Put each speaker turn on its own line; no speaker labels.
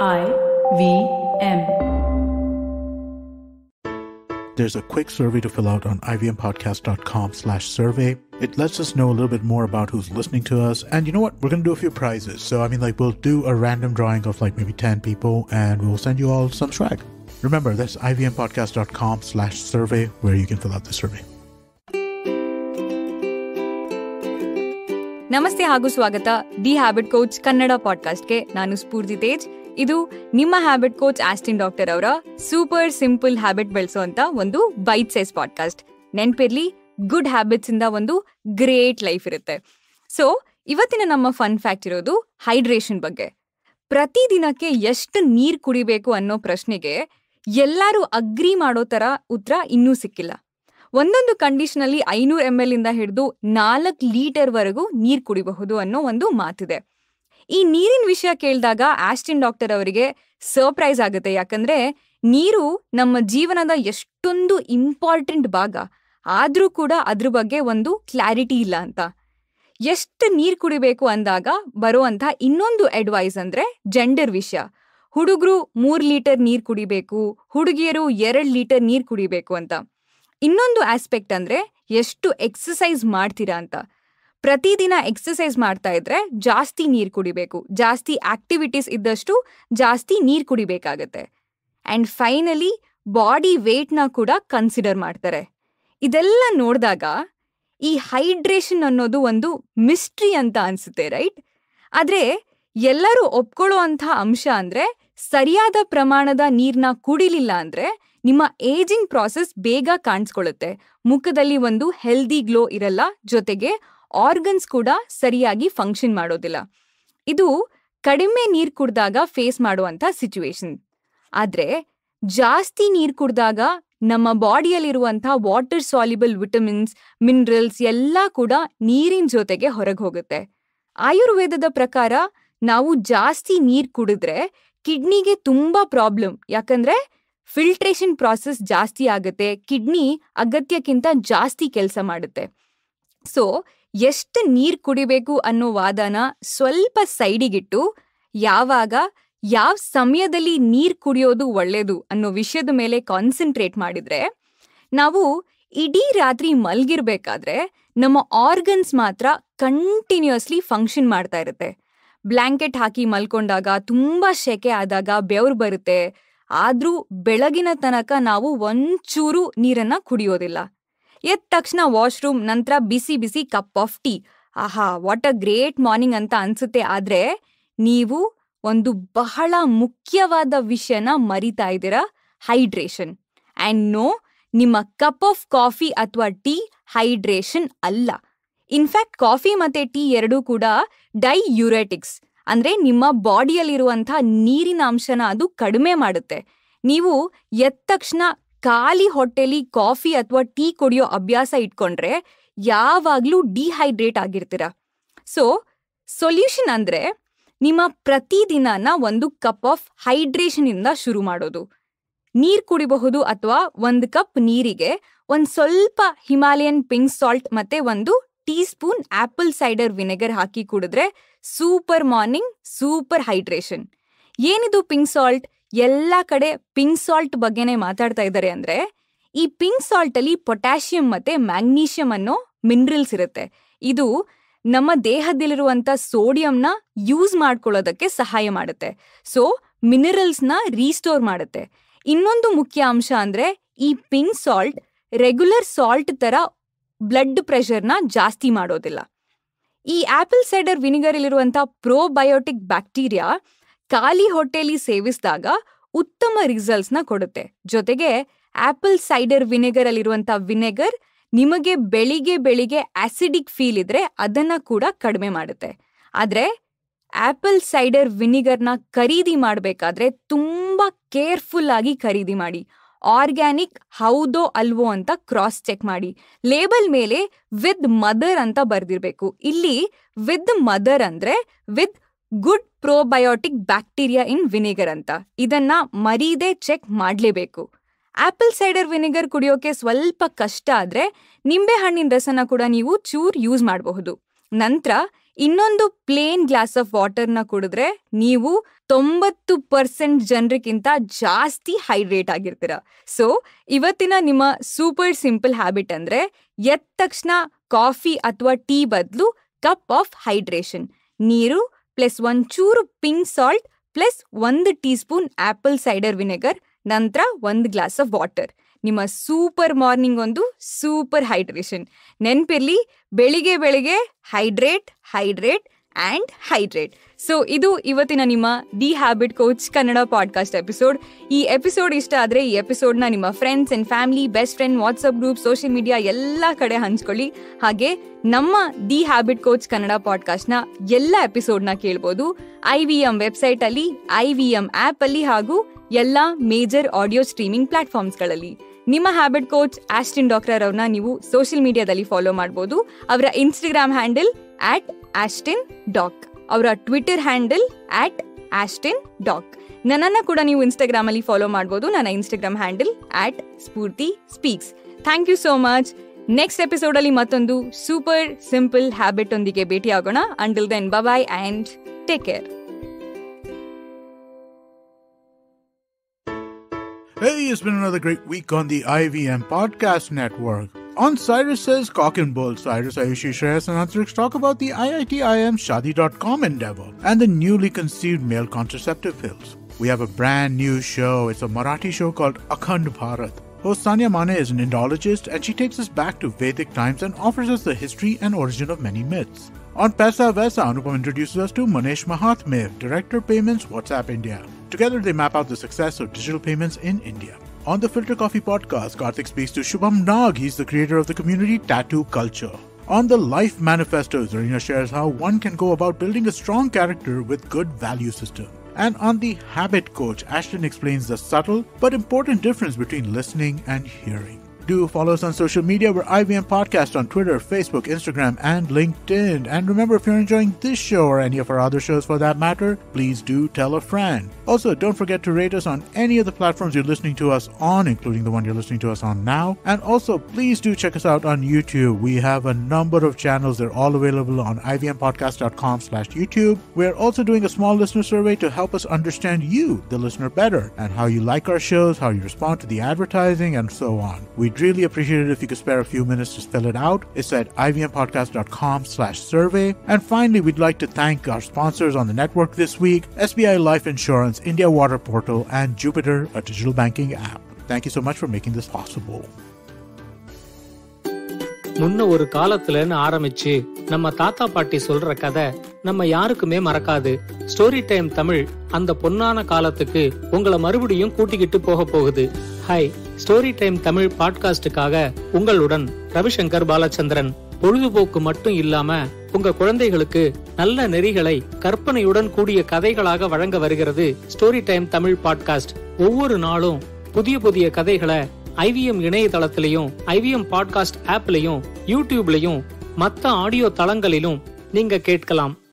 I V M.
There's a quick survey to fill out on ivmpodcast.com slash survey. It lets us know a little bit more about who's listening to us. And you know what? We're going to do a few prizes. So, I mean, like, we'll do a random drawing of like maybe 10 people and we'll send you all some swag. Remember, that's ivmpodcast.com slash survey where you can fill out the survey.
ನಮಸ್ತೆ ಹಾಗೂ ಸ್ವಾಗತ the habit coach Kannada ಪಾಡ್ಕಾಸ್ಟ್ಗೆ ನಾನು ಸ್ಫೂರ್ತಿ ತೇಜ್ ಇದು ನಿಮ್ಮ habit coach Austin doctor ಅವರ super simple habit ಬೆಳೆಸುವಂತ ಒಂದು ಬೈಟ್ ಸೈಸ್ ಪಾಡ್ಕಾಸ್ಟ್ ನೆನ್ಪಿರ್ಲಿ ಗುಡ್ ಹ್ಯಾಬಿಟ್ಸ್ ಇಂದ ಒಂದು ಗ್ರೇಟ್ ಲೈಫ್ ಇರುತ್ತೆ. ಸೊ ಇವತ್ತಿನ ನಮ್ಮ ಫನ್ ಫ್ಯಾಕ್ಟ್ ಇರೋದು ಹೈಡ್ರೇಷನ್ ಬಗ್ಗೆ. ಪ್ರತಿದಿನಕ್ಕೆ ಎಷ್ಟು ನೀರ್ ಕುಡಿಬೇಕು ಅನ್ನೋ ಪ್ರಶ್ನೆಗೆ ಎಲ್ಲರೂ ಅಗ್ರಿ ಮಾಡೋ ತರ ಉತ್ತರ ಇನ್ನೂ ಸಿಕ್ಕಿಲ್ಲ. ಒಂದೊಂದು ಕಂಡೀಷನ್ ಅಲ್ಲಿ ಐನೂರು ಎಂ ಎಲ್ ಇಂದ ಹಿಡಿದು ನಾಲ್ಕು ಲೀಟರ್ ವರೆಗೂ ನೀರ್ ಕುಡಿಬಹುದು ಅನ್ನೋ ಒಂದು ಮಾತಿದೆ. ಈ ನೀರಿನ ವಿಷಯ ಕೇಳಿದಾಗ ಆಸ್ಟಿನ್ ಡಾಕ್ಟರ್ ಅವರಿಗೆ ಸರ್ಪ್ರೈಸ್ ಆಗುತ್ತೆ. ಯಾಕಂದ್ರೆ ನೀರು ನಮ್ಮ ಜೀವನದ ಎಷ್ಟೊಂದು ಇಂಪಾರ್ಟೆಂಟ್ ಭಾಗ. ಆದರೂ ಕೂಡ ಅದ್ರ ಬಗ್ಗೆ ಒಂದು ಕ್ಲಾರಿಟಿ ಇಲ್ಲ ಅಂತ. ಎಷ್ಟು ನೀರು ಕುಡಿಬೇಕು ಅಂದಾಗ ಬರುವಂಥ ಇನ್ನೊಂದು ಅಡ್ವೈಸ್ ಅಂದ್ರೆ ಜೆಂಡರ್ ವಿಷಯ. ಹುಡುಗರು ಮೂರು ಲೀಟರ್ ನೀರು ಕುಡಿಬೇಕು, ಹುಡುಗಿಯರು ಎರಡು ಲೀಟರ್ ನೀರು ಕುಡಿಬೇಕು ಅಂತ. ಇನ್ನೊಂದು ಆಸ್ಪೆಕ್ಟ್ ಅಂದ್ರೆ ಎಷ್ಟು ಎಕ್ಸಸೈಸ್ ಮಾಡ್ತೀರಾ ಅಂತ. ಪ್ರತಿದಿನ ಎಕ್ಸಸೈಸ್ ಮಾಡ್ತಾ ಇದ್ರೆ ಜಾಸ್ತಿ ನೀರು ಕುಡಿಬೇಕು. ಜಾಸ್ತಿ ಆಕ್ಟಿವಿಟೀಸ್ ಇದ್ದಷ್ಟು ಜಾಸ್ತಿ ನೀರು ಕುಡಿಬೇಕಾಗತ್ತೆ. ಅಂಡ್ ಫೈನಲಿ ಬಾಡಿ ವೇಟ್ನ ಕೂಡ ಕನ್ಸಿಡರ್ ಮಾಡ್ತಾರೆ. ಇದೆಲ್ಲ ನೋಡಿದಾಗ ಈ ಹೈಡ್ರೇಷನ್ ಅನ್ನೋದು ಒಂದು ಮಿಸ್ಟ್ರಿ ಅಂತ ಅನ್ಸುತ್ತೆ ರೈಟ್ ಆದ್ರೆ ಎಲ್ಲರೂ ಒಪ್ಕೊಳ್ಳೋ ಅಂಶ ಅಂದ್ರೆ ಸರಿಯಾದ ಪ್ರಮಾಣದ ನೀರನ್ನ ಕುಡಿಲಿಲ್ಲ ಅಂದ್ರೆ ನಿಮ್ಮ ಏಜಿಂಗ್ ಪ್ರಾಸೆಸ್ ಬೇಗ ಕಾಣಿಸ್ಕೊಳ್ಳುತ್ತೆ. ಮುಖದಲ್ಲಿ ಒಂದು ಹೆಲ್ದಿ ಗ್ಲೋ ಇರಲ್ಲ, ಜೊತೆಗೆ ಆರ್ಗನ್ಸ್ ಕೂಡ ಸರಿಯಾಗಿ ಫಂಕ್ಷನ್ ಮಾಡೋದಿಲ್ಲ. ಇದು ಕಡಿಮೆ ನೀರು ಕುಡ್ದಾಗ ಫೇಸ್ ಮಾಡುವಂಥ ಸಿಚುವೇಶನ್ ಆದ್ರೆ ಜಾಸ್ತಿ ನೀರು ಕುಡ್ದಾಗ ನಮ್ಮ ಬಾಡಿಯಲ್ಲಿರುವಂಥ ವಾಟರ್ ಸಾಲ್ಯುಬಲ್ ವಿಟಮಿನ್ಸ್ ಮಿನರಲ್ಸ್ ಎಲ್ಲ ಕೂಡ ನೀರಿನ ಜೊತೆಗೆ ಹೊರಗೆ ಹೋಗುತ್ತೆ. ಆಯುರ್ವೇದದ ಪ್ರಕಾರ ನಾವು ಜಾಸ್ತಿ ನೀರು ಕುಡಿದ್ರೆ ಕಿಡ್ನಿಗೆ ತುಂಬಾ ಪ್ರಾಬ್ಲಮ್ ಯಾಕಂದ್ರೆ ಫಿಲ್ಟ್ರೇಷನ್ ಪ್ರಾಸೆಸ್ ಜಾಸ್ತಿ ಆಗುತ್ತೆ, ಕಿಡ್ನಿ ಅಗತ್ಯಕ್ಕಿಂತ ಜಾಸ್ತಿ ಕೆಲಸ ಮಾಡುತ್ತೆ. ಸೊ ಎಷ್ಟು ನೀರ್ ಕುಡಿಬೇಕು ಅನ್ನೋ ವಾದನ ಸ್ವಲ್ಪ ಸೈಡಿಗಿಟ್ಟು ಯಾವಾಗ ಯಾವ ಸಮಯದಲ್ಲಿ ನೀರ್ ಕುಡಿಯೋದು ಒಳ್ಳೇದು ಅನ್ನೋ ವಿಷಯದ ಮೇಲೆ ಕಾನ್ಸಂಟ್ರೇಟ್ ಮಾಡಿದ್ರೆ ನಾವು ಇಡೀ ರಾತ್ರಿ ಮಲ್ಗಿರ್ಬೇಕಾದ್ರೆ ನಮ್ಮ ಆರ್ಗನ್ಸ್ ಮಾತ್ರ ಕಂಟಿನ್ಯೂಸ್ಲಿ ಫಂಕ್ಷನ್ ಮಾಡ್ತಾ ಇರುತ್ತೆ. ಬ್ಲ್ಯಾಂಕೆಟ್ ಹಾಕಿ ಮಲ್ಕೊಂಡಾಗ ತುಂಬಾ ಶೆಕೆ ಆದಾಗ ಬೆವರು ಬರುತ್ತೆ. ಆದ್ರೂ ಬೆಳಗಿನ ತನಕ ನಾವು ಒಂಚೂರು ನೀರನ್ನ ಕುಡಿಯೋದಿಲ್ಲ. ಎದ್ದ ತಕ್ಷಣ ವಾಶ್ರೂಮ್ ನಂತರ ಬಿಸಿ ಬಿಸಿ ಕಪ್ ಆಫ್ ಟೀ. ಆಹಾ, ವಾಟ್ ಅ ಗ್ರೇಟ್ ಮಾರ್ನಿಂಗ್ ಅಂತ ಅನ್ಸುತ್ತೆ. ಆದ್ರೆ ನೀವು ಒಂದು ಬಹಳ ಮುಖ್ಯವಾದ ವಿಷಯನ ಮರಿತಾ ಇದ್ದೀರಾ? ಹೈಡ್ರೇಷನ್. ಅಂಡ್ ನೋ, ನಿಮ್ಮ ಕಪ್ ಆಫ್ ಕಾಫಿ ಅಥವಾ ಟೀ ಹೈಡ್ರೇಷನ್ ಅಲ್ಲ. ಇನ್ಫ್ಯಾಕ್ಟ್ ಕಾಫಿ ಮತ್ತೆ ಟೀ ಎರಡೂ ಕೂಡ ಡೈ ಯುರೆಟಿಕ್ಸ್ ಅಂದ್ರೆ ನಿಮ್ಮ ಬಾಡಿಯಲ್ಲಿರುವಂಥ ನೀರಿನ ಅಂಶನ ಅದು ಕಡಿಮೆ ಮಾಡುತ್ತೆ. ನೀವು ಎದ್ದ ತಕ್ಷಣ ಖಾಲಿ ಹೊಟ್ಟೆಲಿ ಕಾಫಿ ಅಥವಾ ಟೀ ಕುಡಿಯೋ ಅಭ್ಯಾಸ ಇಟ್ಕೊಂಡ್ರೆ ಯಾವಾಗ್ಲೂ ಡಿಹೈಡ್ರೇಟ್ ಆಗಿರ್ತೀರ. ಸೊ ಸೊಲ್ಯೂಷನ್ ಅಂದ್ರೆ ನಿಮ್ಮ ಪ್ರತಿದಿನನ ಒಂದು ಕಪ್ ಆಫ್ ಹೈಡ್ರೇಷನ್ ಇಂದ ಶುರು ಮಾಡೋದು. ನೀರು ಕುಡಿಬಹುದು ಅಥವಾ ಒಂದು ಕಪ್ ನೀರಿಗೆ ಒಂದು ಸ್ವಲ್ಪ ಹಿಮಾಲಯನ್ ಪಿಂಕ್ ಸಾಲ್ಟ್ ಮತ್ತೆ ಒಂದು teaspoon apple cider vinegar ಹಾಕಿ ಕುಡಿದ್ರೆ ಸೂಪರ್ ಮಾರ್ನಿಂಗ್ ಸೂಪರ್ ಹೈಡ್ರೇಷನ್ ಏನಿದು ಪಿಂಕ್ ಸಾಲ್ಟ್ ಎಲ್ಲ ಕಡೆ ಪಿಂಕ್ ಸಾಲ್ಟ್ ಬಗ್ಗೆನೇ ಮಾತಾಡ್ತಾ ಇದ್ದಾರೆ ಅಂದ್ರೆ, ಈ ಪಿಂಕ್ ಸಾಲ್ಟ್ ಅಲ್ಲಿ ಪೊಟ್ಯಾಷಿಯಂ ಮತ್ತೆ ಮ್ಯಾಗ್ನೀಷಿಯಂ ಅನ್ನೋ ಮಿನರಲ್ಸ್ ಇರುತ್ತೆ. ಇದು ನಮ್ಮ ದೇಹದಲ್ಲಿರುವಂತ ಸೋಡಿಯಂನ ಯೂಸ್ ಮಾಡ್ಕೊಳ್ಳೋದಕ್ಕೆ ಸಹಾಯ ಮಾಡುತ್ತೆ. ಸೊ ಮಿನರಲ್ಸ್ನ ರೀಸ್ಟೋರ್ ಮಾಡುತ್ತೆ. ಇನ್ನೊಂದು ಮುಖ್ಯ ಅಂಶ ಅಂದ್ರೆ, ಈ ಪಿಂಕ್ ಸಾಲ್ಟ್ ರೆಗ್ಯುಲರ್ ಸಾಲ್ಟ್ ತರ ಬ್ಲಡ್ ಪ್ರೆಷರ್ನ ಜಾಸ್ತಿ ಮಾಡೋದಿಲ್ಲ. ಈ ಆಪಲ್ ಸೈಡರ್ ವಿನಿಗರ್ ಇರುವಂತ ಪ್ರೋಬಯೋಟಿಕ್ ಬ್ಯಾಕ್ಟೀರಿಯಾ ಖಾಲಿ ಹೊಟ್ಟೆಲಿ ಸೇವಿಸಿದಾಗ ಉತ್ತಮ ರಿಸಲ್ಟ್ಸ್ನ ಕೊಡುತ್ತೆ. ಜೊತೆಗೆ ಆಪಲ್ ಸೈಡರ್ ವಿನೆಗರ್ ಅಲ್ಲಿರುವಂತ ವಿನೆಗರ್ ನಿಮಗೆ ಬೆಳಿಗ್ಗೆ ಬೆಳಿಗ್ಗೆ ಆಸಿಡಿಕ್ ಫೀಲ್ ಇದ್ರೆ ಅದನ್ನ ಕೂಡ ಕಡಿಮೆ ಮಾಡುತ್ತೆ. ಆದ್ರೆ ಆಪಲ್ ಸೈಡರ್ ವಿನಿಗರ್ನ ಖರೀದಿ ಮಾಡಬೇಕಾದ್ರೆ ತುಂಬಾ ಕೇರ್ಫುಲ್ ಆಗಿ ಖರೀದಿ ಮಾಡಿ. ಆರ್ಗ್ಯಾನಿಕ್ ಹೌದೋ ಅಲ್ವೋ ಅಂತ ಕ್ರಾಸ್ ಚೆಕ್ ಮಾಡಿ. ಲೇಬಲ್ ಮೇಲೆ ವಿತ್ ಮದರ್ ಅಂತ ಬರ್ದಿರ್ಬೇಕು. ಇಲ್ಲಿ ವಿತ್ ಮದರ್ ಅಂದ್ರೆ with good probiotic bacteria in vinegar ಅಂತ. ಇದನ್ನ ಮರೀದೆ ಚೆಕ್ ಮಾಡಲೇಬೇಕು. ಆಪಲ್ ಸೈಡರ್ ವಿನೆಗರ್ ಕುಡಿಯೋಕೆ ಸ್ವಲ್ಪ ಕಷ್ಟ ಆದ್ರೆ ನಿಂಬೆ ಹಣ್ಣಿನ ರಸನ ಕೂಡ ನೀವು ಚೂರ್ ಯೂಸ್ ಮಾಡಬಹುದು. ನಂತರ ಇನ್ನೊಂದು ಪ್ಲೇನ್ ಗ್ಲಾಸ್ ಆಫ್ ವಾಟರ್ನ ಕುಡಿದ್ರೆ ನೀವು ತೊಂಬತ್ತು ಪರ್ಸೆಂಟ್ ಜನರಿಗಿಂತ ಜಾಸ್ತಿ ಹೈಡ್ರೇಟ್ ಆಗಿರ್ತೀರ. ಸೊ, ಇವತ್ತಿನ ನಿಮ್ಮ ಸೂಪರ್ ಸಿಂಪಲ್ ಹ್ಯಾಬಿಟ್ ಅಂದ್ರೆ ಎದ್ದ ತಕ್ಷಣ ಕಾಫಿ ಅಥವಾ ಟೀ ಬದಲು ಕಪ್ ಆಫ್ ಹೈಡ್ರೇಷನ್. ನೀರು ಪ್ಲಸ್ ಒಂಚೂರು ಪಿಂಕ್ ಸಾಲ್ಟ್, ಪ್ಲಸ್ ಒಂದು teaspoon apple cider vinegar, ನಂತರ ಒಂದು ಗ್ಲಾಸ್ ಆಫ್ ವಾಟರ್. ನಿಮ್ಮ ಸೂಪರ್ ಮಾರ್ನಿಂಗ್ ಒಂದು ಸೂಪರ್ ಹೈಡ್ರೇಷನ್. ನೆನಪಿರಲಿ, ಬೆಳಿಗ್ಗೆ ಬೆಳಿಗ್ಗೆ hydrate hydrate and hydrate so ಇದು ಇವತ್ತಿನ ನಿಮ್ಮ the habit coach Kannada podcast episode ಈ ಎಪಿಸೋಡ್ ಇಷ್ಟ ಆದರೆ ಈ ಎಪಿಸೋಡ್ನ ನಿಮ್ಮ friends and family best friend WhatsApp group social media ಎಲ್ಲ ಕಡೆ ಹಂಚ್ಕೊಳ್ಳಿ. ಹಾಗೆ ನಮ್ಮ ದಿ ಹ್ಯಾಬಿಟ್ ಕೋಚ್ ಕನ್ನಡ ಪಾಡ್ಕಾಸ್ಟ್ನ ಎಲ್ಲ ಎಪಿಸೋಡ್ನ ಕೇಳ್ಬೋದು. ಐ ವಿ ಎಂ ವೆಬ್ಸೈಟಲ್ಲಿ ಐ ವಿ ಎಂ ಆ್ಯಪಲ್ಲಿ ಹಾಗೂ ಎಲ್ಲ ಮೇಜರ್ ಆಡಿಯೋ ಸ್ಟ್ರೀಮಿಂಗ್ ಪ್ಲಾಟ್ಫಾರ್ಮ್ಸ್ಗಳಲ್ಲಿ ನಿಮ್ಮ ಹ್ಯಾಬಿಟ್ ಕೋಚ್ ಆಸ್ಟಿನ್ ಡಾಕ್ಟರ್ ಅವ್ರನ್ನ ನೀವು ಸೋಷಿಯಲ್ ಮೀಡಿಯಾದಲ್ಲಿ ಫಾಲೋ ಮಾಡ್ಬೋದು. ಅವರ Instagram handle at Austin doc ಅವರ Twitter handle at Austin doc ನನ್ನನ್ನು ಕೂಡ ನೀವು ಇನ್ಸ್ಟಾಗ್ರಾಮಲ್ಲಿ ಫಾಲೋ ಮಾಡ್ಬೋದು. ನನ್ನ Instagram handle at Spoorthi speaks thank you so much next ಎಪಿಸೋಡಲ್ಲಿ ಮತ್ತೊಂದು ಸೂಪರ್ ಸಿಂಪಲ್ ಹ್ಯಾಬಿಟ್ ಒಂದಿಗೆ ಭೇಟಿಯಾಗೋಣ. Until then bye and take care
Hey, it's been another great week on the IVM Podcast Network. On Cyrus's Cock and Bull, Cyrus Ayushi Shreyas and Antrix talk about the IITIM Shadi.com endeavor and the newly conceived male contraceptive pills. We have a brand new show. It's a Marathi show called Akhand Bharat. Host Sanya Mane is an Indologist and she takes us back to Vedic times and offers us the history and origin of many myths. On Pesa Vesa, Anupam introduces us to Manesh Mahatmev, Director Payments, WhatsApp India. Together, they map out the success of digital payments in India. On the Filter Coffee podcast, Karthik speaks to Shubham Nag. He's the creator of the community Tattoo Culture. On the Life Manifesto, Zarina shares how one can go about building a strong character with good value system. And on the Habit Coach, Ashton explains the subtle but important difference between listening and hearing. Do follow us on social media. We're IVM Podcast on Twitter, Facebook, Instagram, and LinkedIn. And remember, if you're enjoying this show or any of our other shows for that matter, please do tell a friend. Also, don't forget to rate us on any of the platforms you're listening to us on, including the one you're listening to us on now. And also, please do check us out on YouTube. We have a number of channels. They're all available on ivmpodcast.com slash YouTube. We're also doing a small listener survey to help us understand you, the listener, better and how you like our shows, how you respond to the advertising, and so on. We'd really appreciate it if you could spare a few minutes to fill it out. It's at ivmpodcast.com slash survey. And finally, we'd like to thank our sponsors on the network this week, SBI Life Insurance, India Water Portal, and Jupiter, a digital banking app. Thank you so much for making this possible.
முன்ன ஒரு காலத்துலன்னு ஆரம்பிச்சு நம்ம தாத்தா பாட்டி சொல்ற கதை நம்ம யாருக்குமே மறக்காது ஸ்டோரி டைம் தமிழ் அந்த பொன்னான காலத்துக்கு உங்களை மறுபடியும் கூட்டிக்கிட்டு போக போகுது ஹாய் ஸ்டோரி டைம் தமிழ் பாட்காஸ்டுக்காக உங்களுடன் ரவிசங்கர் பாலச்சந்திரன். பொழுதுபோக்கு மட்டும் இல்லாம உங்க குழந்தைகளுக்கு நல்ல நெறிகளை கற்பனையுடன் கூடிய கதைகளாக வழங்க வருகிறது ஸ்டோரி டைம் தமிழ் பாட்காஸ்ட் ஒவ்வொரு நாளும் புதிய புதிய கதைகளை ஐவிஎம் இணையதளத்திலையும் ஐவிஎம் பாட்காஸ்ட் ஆப்லயும் யூடியூப்லயும் மற்ற ஆடியோ தளங்களிலும் நீங்க கேட்கலாம்.